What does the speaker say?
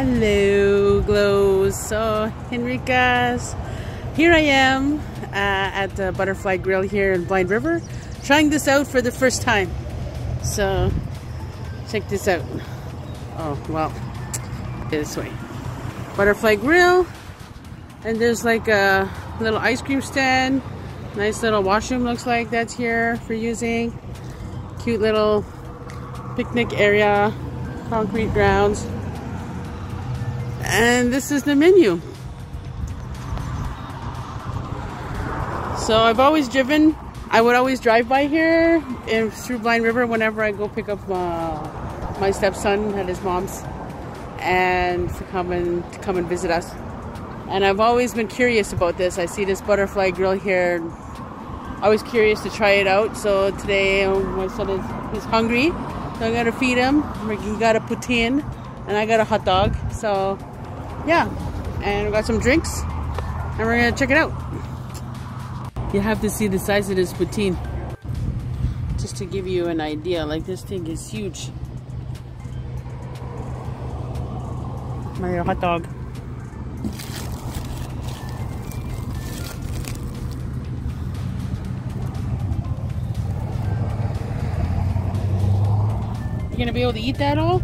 Hello, Glows. So, Henricas, here I am uh, at the Butterfly Grill here in Blind River, trying this out for the first time. So, check this out. Oh, well, this way. Butterfly Grill, and there's like a little ice cream stand. Nice little washroom looks like that's here for using. Cute little picnic area, concrete grounds. And this is the menu. So I've always driven, I would always drive by here in, through Blind River whenever I go pick up uh, my stepson at his mom's and to come and to come and visit us. And I've always been curious about this. I see this butterfly grill here. I was curious to try it out. So today my son is he's hungry. So I gotta feed him. He got a poutine and I got a hot dog. So yeah, and we got some drinks, and we're gonna check it out. You have to see the size of this poutine. Just to give you an idea, like this thing is huge. My hot dog. You gonna be able to eat that all?